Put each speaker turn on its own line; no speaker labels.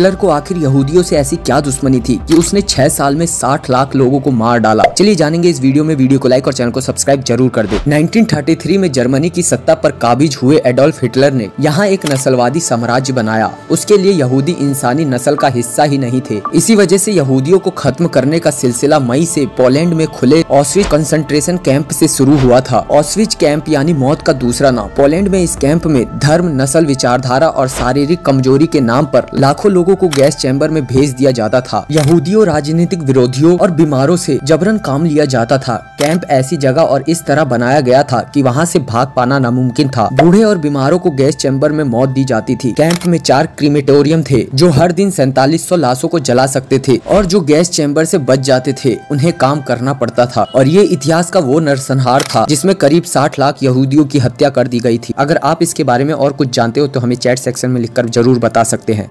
Hitler को आखिर यहूदियों से ऐसी क्या दुश्मनी थी कि उसने छह साल में साठ लाख लोगों को मार डाला? चलिए जानेंगे इस वीडियो में। वीडियो को लाइक और चैनल को सब्सक्राइब ज़रूर कर दे। 1933 में जर्मनी की सत्ता पर काबिज हुए एडोल्फ हिटलर ने यहाँ एक नस्लवादी साम्राज्य बनाया। उसके लिए यहूदी इंसानी नस्ल का हिस्सा ही नहीं थे। इसी वजह से यहूदियों को खत्म करने का सिलसिला मई से पोलैंड में खुले ऑस्विच कंसंट्रेशन कैंप से शुरू हुआ था। ऑस्विच कैंप यानी मौत का दूसरा नाम। पोलैंड में इस कैंप में धर्म, नस्ल, विचारधारा और शारीरिक कमज़ोरी के नाम पर लाखों लोगों को गैस चैम्बर में भेज दिया जाता था। यहूदियों, राजनीतिक विरोधियों और बीमारों से जबरन काम लिया जाता था। कैंप ऐसी जगह और इस तरह बनाया गया था कि वहाँ से भाग पाना नामुमकिन था। बूढ़े और बीमारों को गैस चैम्बर में मौत दी जाती थी। कैंप में चार क्रीमेटोरियम थे, जो हर दिन सैतालीस सौ लाशों को जला सकते थे और जो गैस चैम्बर से बच जाते थे, उन्हें काम करना पड़ता था। और ये इतिहास का वो नरसंहार था, जिसमें करीब साठ लाख यहूदियों की हत्या कर दी गई थी। अगर आप इसके बारे में और कुछ जानते हो तो हमें चैट सेक्शन में लिखकर ज़रूर बता सकते हैं।